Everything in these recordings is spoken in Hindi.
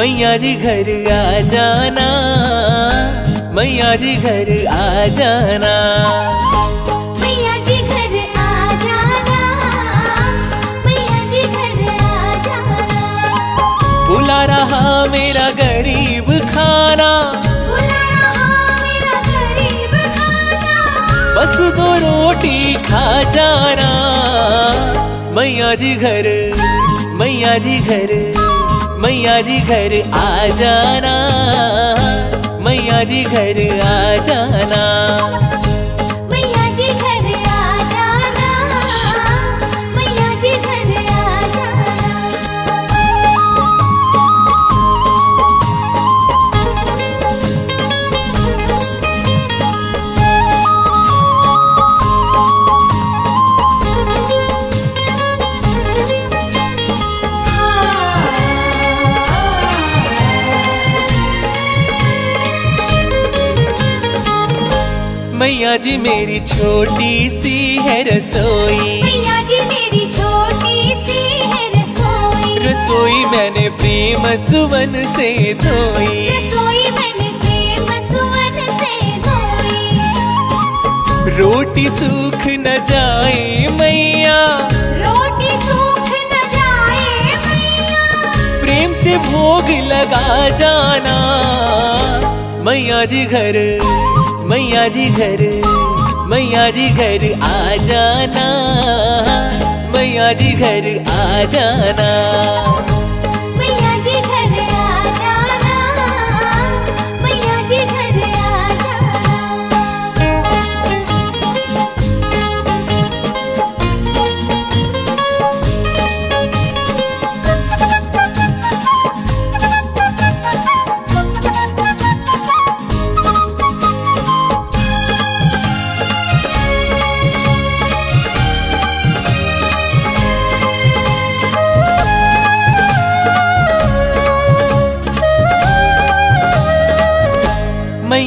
मैया जी घर आ जाना मैया जी घर आ जाना। मैया जी घर आ जाना मैया जी घर आ जाना। बुला रहा मेरा गरीब खाना। बुला रहा मेरा गरीब खाना। बस दो रोटी खा जाना। मैया जी घर मैया जी घर मैया जी घर आ जाना मैया जी घर आ जाना। मैया जी मेरी छोटी सी है रसोई। मैया जी मेरी छोटी सी है रसोई। रसोई मैंने प्रेम सुवन से धोई। रसोई मैंने प्रेम सुवन से धोई। रोटी सूख न जाए मैया। रोटी सूख न जाए मैया। प्रेम से भोग लगा जाना। मैया जी घर मैया जी घर मैया जी घर आ जाना मैया जी घर आ जाना।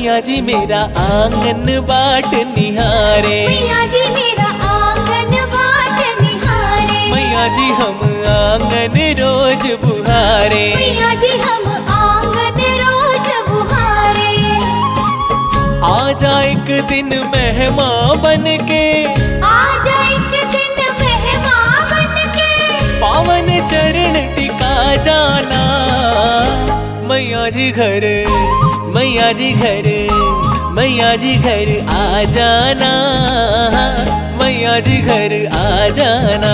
मैया जी मेरा आँगन बाट निहारे। मैया जी मेरा आँगन बाट निहारे। मैया जी हम आँगन रोज बुहारे। मैया जी हम आँगन रोज बुहारे। आ जा एक दिन मेहमा बन के आज एक दिन मेहमान बन के पावन चरण टिका जाना। मैया जी घर मैया जी घर मैया जी घर आ जाना मैया जी घर आ जाना।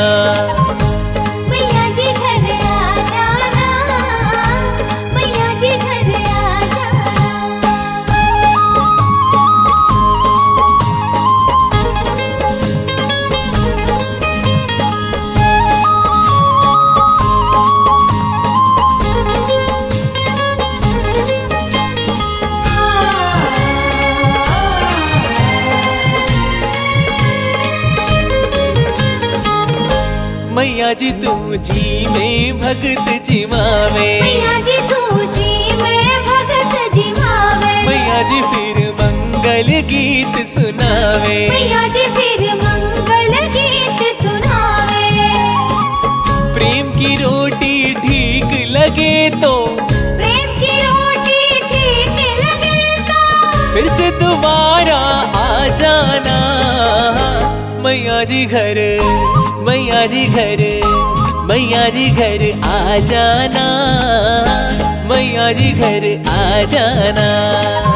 मैया जी तू जी में भगत जिमावे मैया जी तू जी में भगत जी मावे। मैया जी फिर मंगल गीत सुनावे। मैया जी फिर मंगल गीत सुनावे। प्रेम की रोटी ठीक लगे तो। प्रेम की रोटी ठीक लगे तो। फिर से दोबारा आ जाना मैया जी घर, मैया जी घर, मैया जी घर आ जाना, मैया जी घर आ जाना।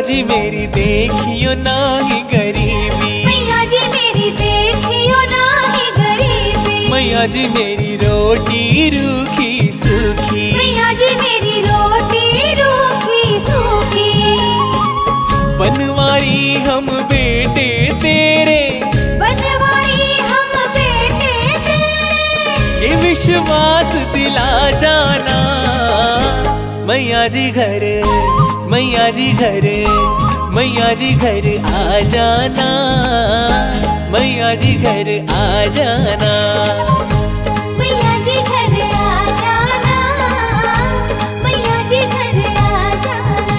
जी मेरी देखियो ना ही गरीबी। मैया जी मेरी देखियो ना ही गरीबी। मैया जी मेरी रोटी रूखी सूखी। मैया जी मेरी रोटी रूखी सूखी। बनवारी हम बेटे तेरे। बनवाई हम बेटे तेरे। ये विश्वास दिला जाना। मैया जी घर मैया जी घर मैया जी घर आ जाना मैया जी घर आ जाना। मैया जी घर आ जाना मैया जी घर आ जाना।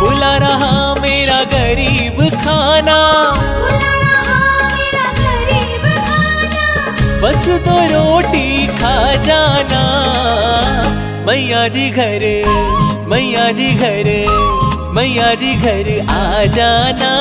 बुला रहा मेरा गरीब खाना। बुला रहा मेरा गरीब खाना। बस तो रोटी खा जाना। मैया जी घर मैया जी घर मैया जी घर आ जाना।